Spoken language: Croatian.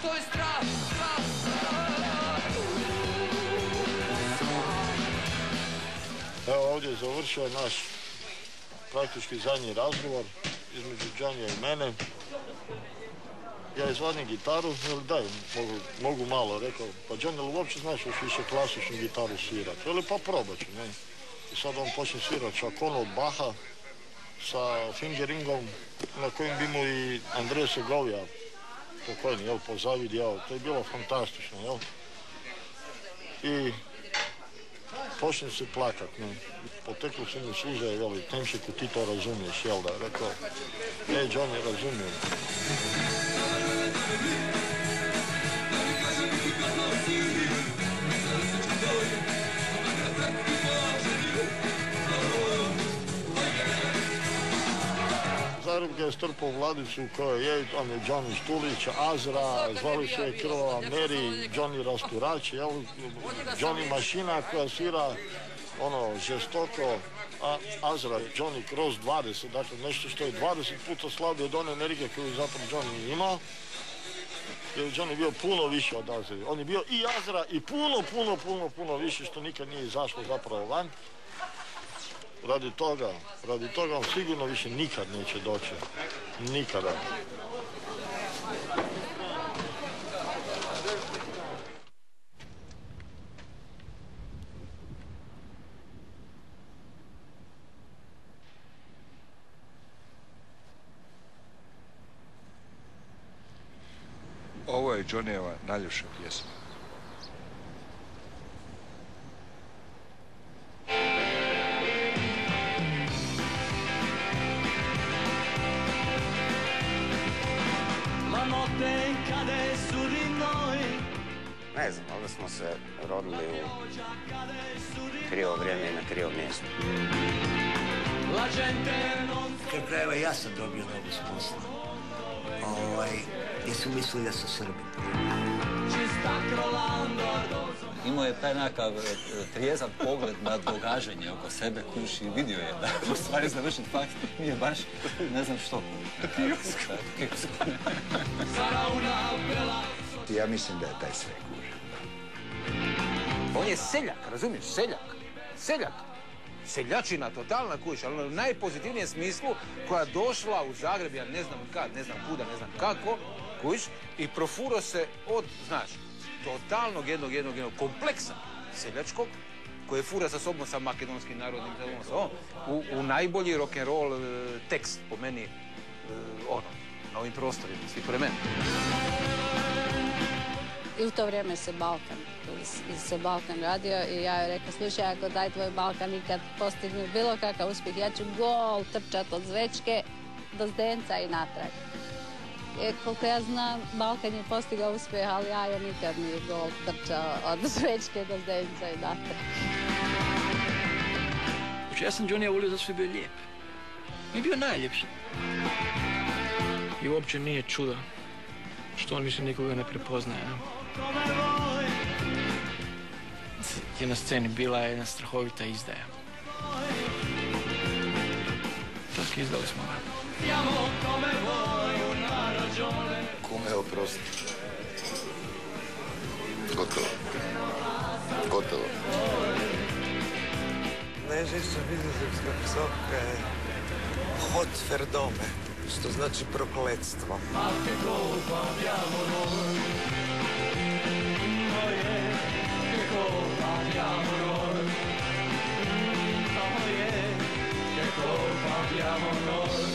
što je strah, strah. Evo ovdje je završio naš praktički zadnji razgovor između Johnny i mene. Ja izvadim gitaru, ili daj, mogu, mogu malo, rekao, pa Johnny, ali uopće znaš još više klasičnu gitaru svirat? Veli, pa probat ću, ne. I sad on počne svirat čakonu od Baha sa fingeringom na kojem bi mu i Andrej Segovija pokojni, jel, pozavidjao. To je bilo fantastično, jel. I počne se plakat, ne. Poteklo su mi suze, jel, Temšiku, ti to razumiješ, jel da, rekao, e, Johnny, razumijem. Ga je strpao vladicu koja je, on je Johnny Štulić, Azra, zvali se je Krvava Mary, Johnny Rasturač, jel, Johnny Mašina koja svira ono žestoko, a Azra Johnny kroz 20, dakle nešto što je 20 puta slabije od one energije koju je zapravo Johnny imao. Jer je Johnny bio puno više od Azra. On je bio i Azra i puno, puno, puno, puno više što nikad nije izašlo zapravo van. Radi toga, radi toga on sigurno više nikad neće doći. Nikada. Ovo je Johnnyjeva najljepša pjesma. Ne znam, ovdje smo se rodili u krivo vrijeme i na krivo mjesto. Kraju krajeva ja sam dobio nogu s posla. Ovaj, gdje su mislili da su Srbi. Imao je taj nekakav e, trijezan pogled na događanje oko sebe, kuš i vidio je da u stvari završit fakt nije baš ne znam što. Bella Ja mislim da je taj sve. On je seljak, razumiješ, seljak. Seljak. Seljačina, totalna kuća, ali u najpozitivnijem smislu koja došla u Zagreb, ja ne znam kad, ne znam kuda, ne znam kako, kuć, i profuro se od, znaš, totalnog jednog, jednog, jednog kompleksa seljačkog, koje fura sa sobom sa makedonskim narodnim telom, u, u najbolji rock'n'roll e, tekst, po meni, e, ono, na ovim prostorima, svih vremena. I u to vrijeme se Balkan, se Balkan radio i ja joj rekao, slušaj, ako taj tvoj Balkan ikad postigne bilo kakav uspjeh, ja ću gol trčat od Zvečke do Zdenca i natrag. Jer koliko ja znam, Balkan je postigao uspjeh, ali ja je nikad nije gol trčao od Zvečke do Zdenca i natrag. Znači, ja sam Johnny volio zato što je bio lijep. On je bio najljepši. I uopće nije čudo što on više nikoga ne prepoznaje. Je na sceni bila je jedna strahovita izdaja. Tak izdali smo ga. Kome oprosti? Gotovo. Gotovo. Najžešća vizozemska psovka je hot verdome, što znači prokletstvo. cambiamos honor.